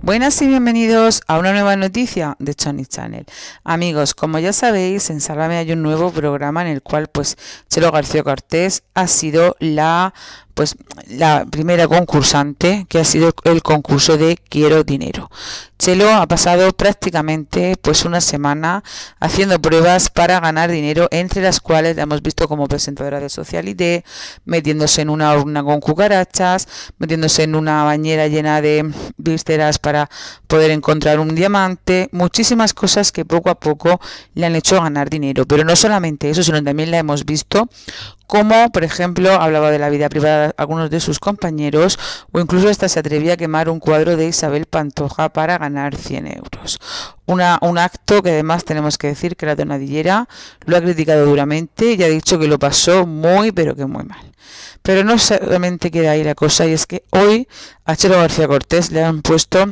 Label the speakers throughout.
Speaker 1: Buenas y bienvenidos a una nueva noticia de Choni Channel. Amigos, como ya sabéis, en Sálvame hay un nuevo programa en el cual pues Chelo García Cortés ha sido la pues la primera concursante que ha sido el concurso de Quiero Dinero. Chelo ha pasado prácticamente pues una semana haciendo pruebas para ganar dinero, entre las cuales la hemos visto como presentadora de Socialité, metiéndose en una urna con cucarachas, metiéndose en una bañera llena de vísceras para poder encontrar un diamante, muchísimas cosas que poco a poco le han hecho ganar dinero. Pero no solamente eso, sino también la hemos visto como, por ejemplo, hablaba de la vida privada de algunos de sus compañeros, o incluso hasta se atrevía a quemar un cuadro de Isabel Pantoja para ganar 100 euros. Un acto que además tenemos que decir que la donadillera lo ha criticado duramente y ha dicho que lo pasó muy, pero que muy mal. Pero no solamente queda ahí la cosa, y es que hoy a Chelo García Cortés le han puesto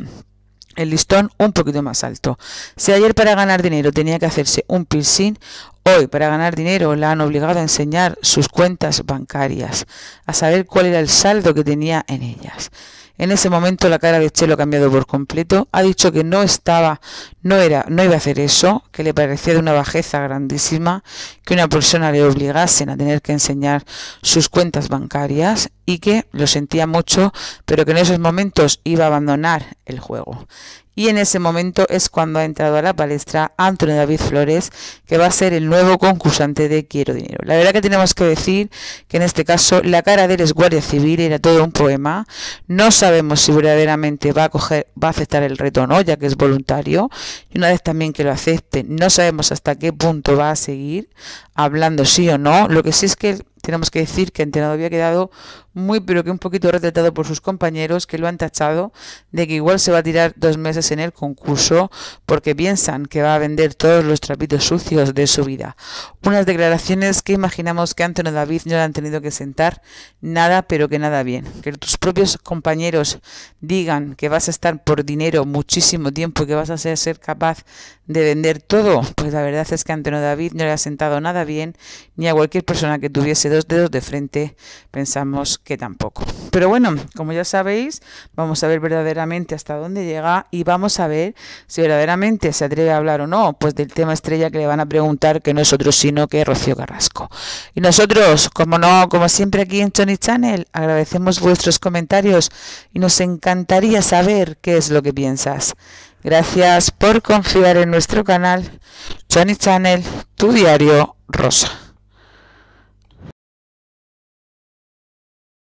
Speaker 1: el listón un poquito más alto. Si ayer para ganar dinero tenía que hacerse un piercing, hoy para ganar dinero la han obligado a enseñar sus cuentas bancarias, a saber cuál era el saldo que tenía en ellas. En ese momento la cara de Chelo ha cambiado por completo. Ha dicho que no estaba, no era, no iba a hacer eso, que le parecía de una bajeza grandísima que una persona le obligasen a tener que enseñar sus cuentas bancarias y que lo sentía mucho, pero que en esos momentos iba a abandonar el juego y en ese momento es cuando ha entrado a la palestra Antonio David Flores, que va a ser el nuevo concursante de Quiero Dinero. La verdad que tenemos que decir que en este caso la cara de él es Guardia Civil, era todo un poema. No sabemos si verdaderamente va a, coger, va a aceptar el reto o no, ya que es voluntario. Y una vez también que lo acepte, no sabemos hasta qué punto va a seguir hablando sí o no. Lo que sí es que tenemos que decir que Entrenado había quedado muy pero que un poquito retratado por sus compañeros que lo han tachado de que igual se va a tirar dos meses en el concurso porque piensan que va a vender todos los trapitos sucios de su vida. Unas declaraciones que imaginamos que Antonio David no le han tenido que sentar nada pero que nada bien. Que tus propios compañeros digan que vas a estar por dinero muchísimo tiempo y que vas a ser, capaz de vender todo, pues la verdad es que Antonio David no le ha sentado nada bien ni a cualquier persona que tuviese dos dedos de frente pensamos que tampoco. Pero bueno, como ya sabéis, vamos a ver verdaderamente hasta dónde llega y vamos a ver si verdaderamente se atreve a hablar o no, pues del tema estrella que le van a preguntar que no es otro sino que Rocío Carrasco. Y nosotros, como no, como siempre aquí en Tony Channel, agradecemos vuestros comentarios y nos encantaría saber qué es lo que piensas. Gracias por confiar en nuestro canal Tony Channel, tu diario rosa.